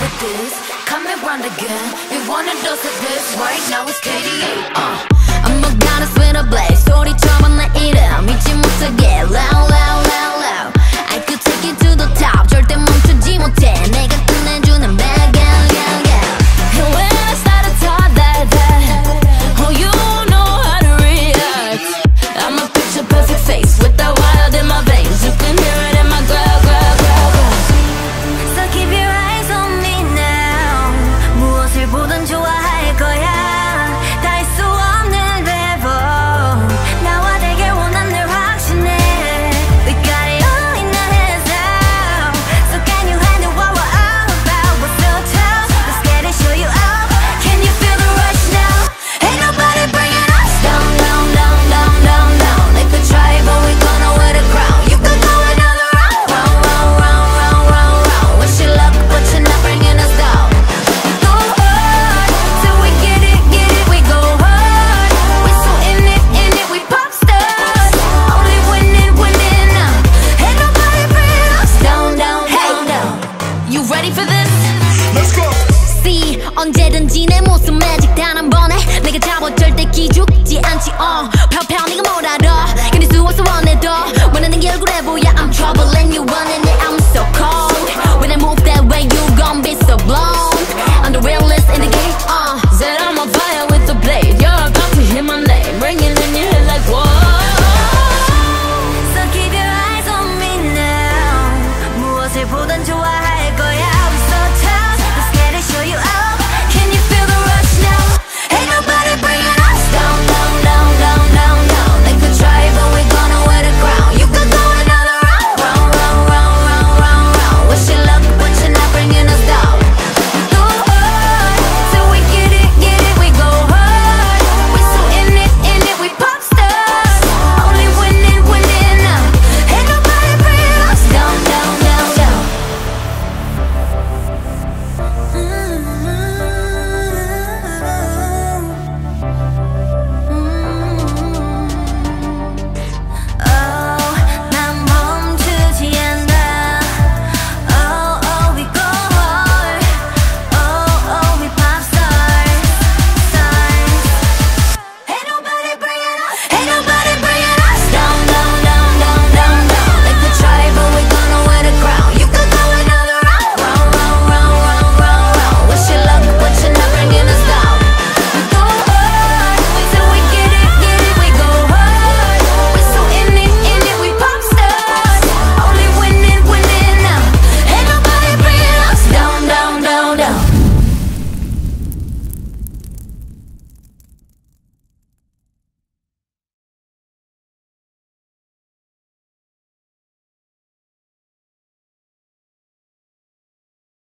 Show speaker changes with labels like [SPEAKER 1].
[SPEAKER 1] with this. Coming round again. You wanna dose of this? Right now it's KDA uh. I'm a goddess with a blaze 소리처럼 나 이름 잊지 못하게 Loud loud loud loud. I could take you to the top. 절대 못 Juk, Ji and Ji, uh.